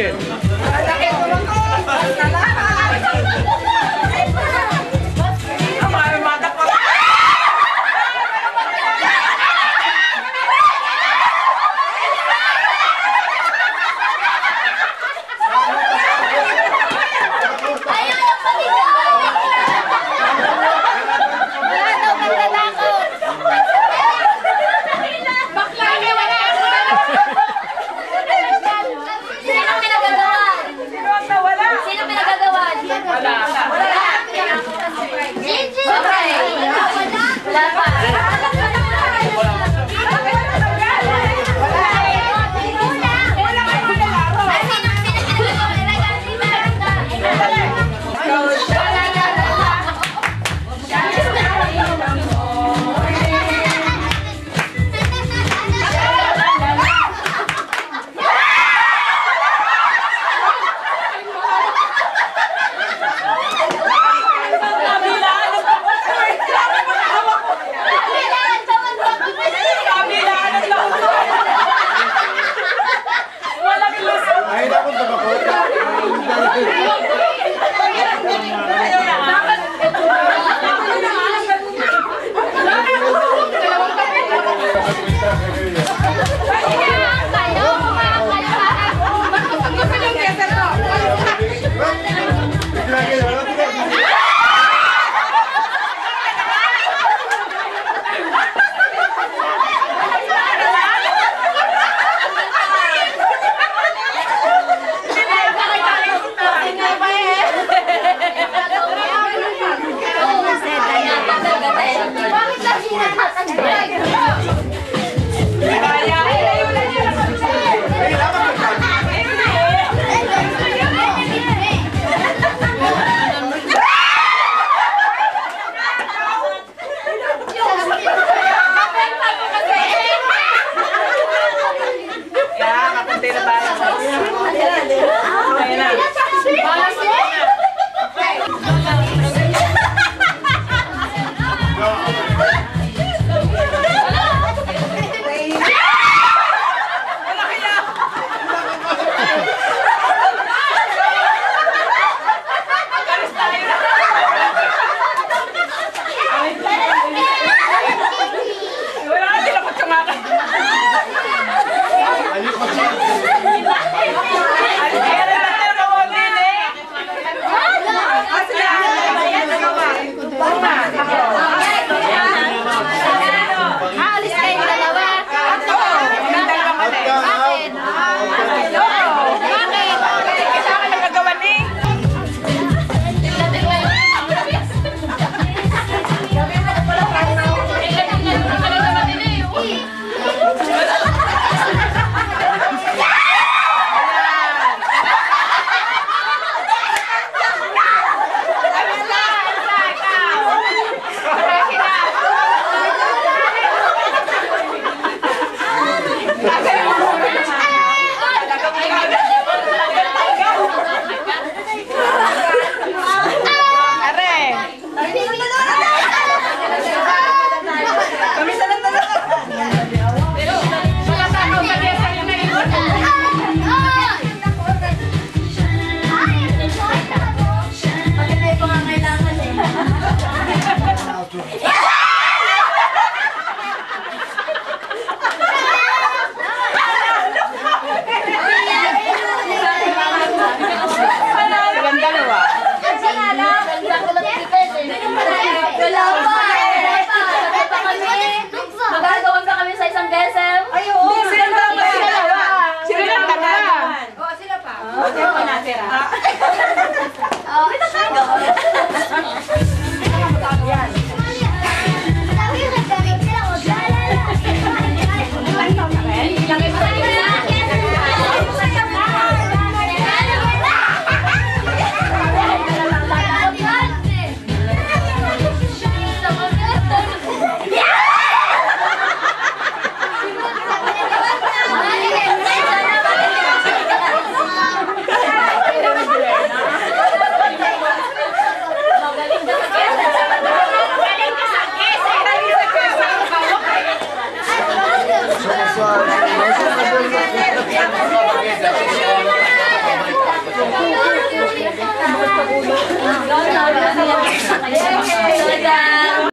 け La Thank you.